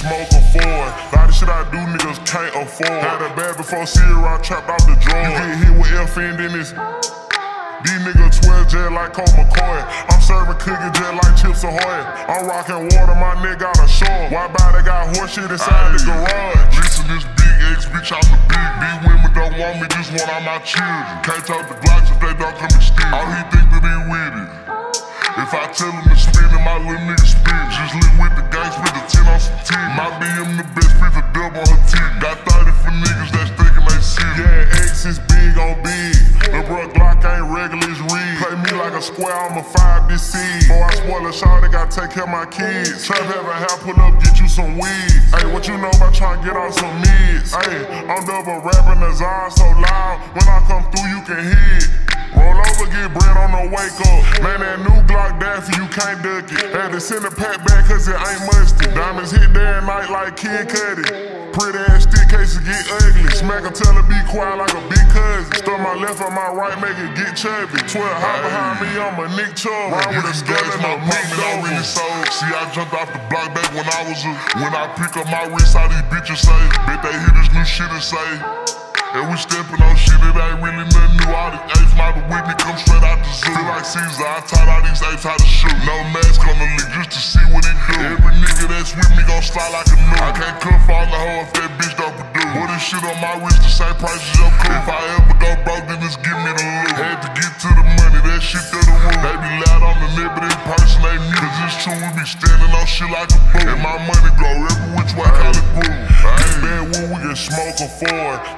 smoke a Ford. Lot of shit I do, niggas can't afford. Had a bad before Sierra, trapped off the drawer. You get hit with F in this. These niggas 12 jet like Colt McCoy. I'm serving cookie jet like Chips Ahoy. I'm rocking water, my nigga got a shore. Why body got horse shit inside the garage? Listen, this big X bitch out the big. These women don't want me, just want all my children. Can't talk the blocks if they don't come extend. All he think that he with it. If I tell him to spin it, my little nigga spin. Just live with the gang, split the 10 on some 10. My BM me square, I'm a 5 this seed. Before I spoil a shot, they gotta take care of my kids. Trap having hair, pull up, get you some weed. Hey, what you know about trying to get on some mids? Hey, I'm double rapping the so loud. When I come through, you can hear it. Get bread on the wake up. Man, that new Glock down for you can't duck it. Had to send a pack back cause it ain't musty. Diamonds hit day and night like Kid Cudi. Pretty ass stick cases get ugly. Smack her, tell her be quiet like a big cousin. Start my left and my right, make it get chubby. 12 hot behind me, I'm a Nick Chubb. Ride with a skeleton, a Nick Dover. really sold. See, I jumped off the block back when I was a. When I pick up my wrist, how these bitches say. Bet they hear this new shit and say. And we steppin' on shit, it ain't really nothing new. All these Caesar, I taught all these apes how to shoot. No mask on the league just to see what it do. Every nigga that's with me gon' slide like a new. I can't cuff all the hoe if that bitch don't produce. Boy, this shit on my wrist the same price as your coupe. If I ever go broke, then just give me the loot. Had to get to the money, that shit to the roof. They be loud on the net, but in person they mute. Cause it's true, we be standing on shit like a fool. And my money go every which way, call it groove. Big bad wood, we can smoke a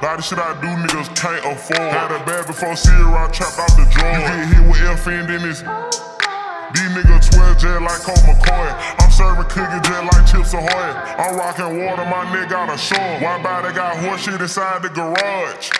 Lot of shit I do, niggas can't afford. Had a bad before Sierra, trapped out the drawer. You get hit with F in this. These niggas 12 jet like Colt McCoy. I'm serving cookie jet like Chips Ahoy. I'm rocking water, my nigga got a shore. Why body got horse shit inside the garage?